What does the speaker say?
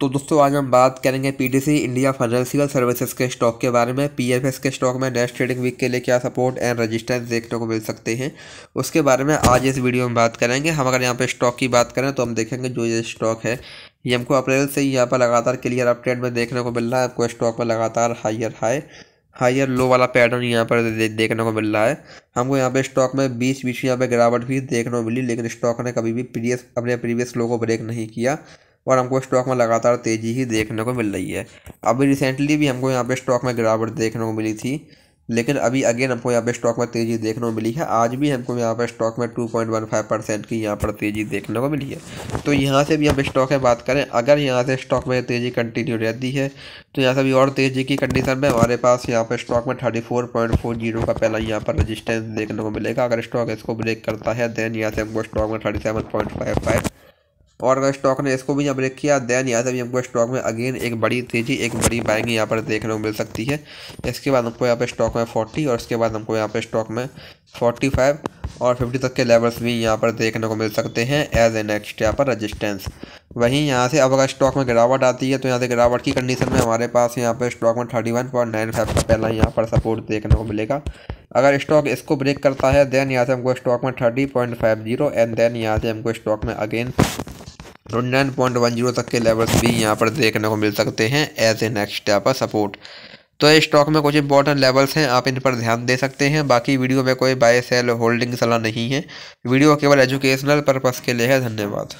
तो दोस्तों, आज हम बात करेंगे पीटीसी इंडिया फाइनेंशियल सर्विसेज़ के स्टॉक के बारे में। पीएफएस के स्टॉक में नेक्स्ट ट्रेडिंग वीक के लिए क्या सपोर्ट एंड रजिस्टेंस देखने को मिल सकते हैं, उसके बारे में आज इस वीडियो में बात करेंगे। हम अगर यहाँ पे स्टॉक की बात करें तो हम देखेंगे जो ये स्टॉक है। ये हमको अप्रैल से ही यहाँ पर लगातार क्लियर अपट्रेंड में देखने को मिल रहा है। आपको स्टॉक में लगातार हाइयर हाई हाइयर लो वाला पैटर्न यहाँ पर देखने को मिल रहा है। हमको यहाँ पे स्टॉक में बीच बीस यहाँ पे गिरावट भी देखने को मिली, लेकिन स्टॉक ने कभी भी प्रीवियस अपने प्रीवियस लो को ब्रेक नहीं किया। और हमको स्टॉक में लगातार तेज़ी ही देखने को मिल रही है। अभी रिसेंटली भी हमको यहाँ पे स्टॉक में गिरावट देखने को मिली थी, लेकिन अभी अगेन हमको यहाँ पे स्टॉक में तेज़ी देखने को मिली है। आज भी हमको यहाँ पे स्टॉक में 2.15 परसेंट की यहाँ पर तेज़ी देखने को मिली है। तो यहाँ से भी हम स्टॉक में बात करें, अगर यहाँ से स्टॉक में तेज़ी कंटिन्यू रहती है तो यहाँ से भी और तेज़ी की कंडीशन में हमारे पास यहाँ पर स्टॉक में thirty four point four zero का पहला यहाँ पर रजिस्टेंस देखने को मिलेगा। अगर स्टॉक इसको ब्रेक करता है देन यहाँ से हमको स्टॉक में थर्टी और अगर स्टॉक ने इसको भी यहाँ ब्रेक किया देन यहाँ से भी हमको स्टॉक में अगेन एक बड़ी तेज़ी, एक बड़ी बाइंग यहाँ पर देखने को मिल सकती है। इसके बाद हमको यहाँ पे स्टॉक में फोर्टी और इसके बाद हमको यहाँ पे स्टॉक में फोर्टी फाइव और फिफ्टी तक के लेवल्स भी यहाँ पर देखने को मिल सकते हैं एज ए नेक्स्ट यहाँ पर रजिस्टेंस वहीं यहाँ से अब अगर स्टॉक में गिरावट आती है तो यहाँ से गिरावट की कंडीशन में हमारे पास यहाँ पर स्टॉक में thirty one point nine five का पहला यहाँ पर सपोर्ट देखने को मिलेगा। अगर स्टॉक इसको ब्रेक करता है देन यहाँ से हमको स्टॉक में thirty point five zero and then यहाँ से हमको स्टॉक में अगेन नाइन ज़ीरो तक के लेवल्स भी यहाँ पर देखने को मिल सकते हैं एज ए नेक्स्ट पर सपोर्ट तो ये स्टॉक में कुछ इंपॉर्टेंट लेवल्स हैं, आप इन पर ध्यान दे सकते हैं। बाकी वीडियो में कोई बाय सेल होल्डिंग सलाह नहीं है। वीडियो केवल एजुकेशनल पर्पज़ के लिए है। धन्यवाद।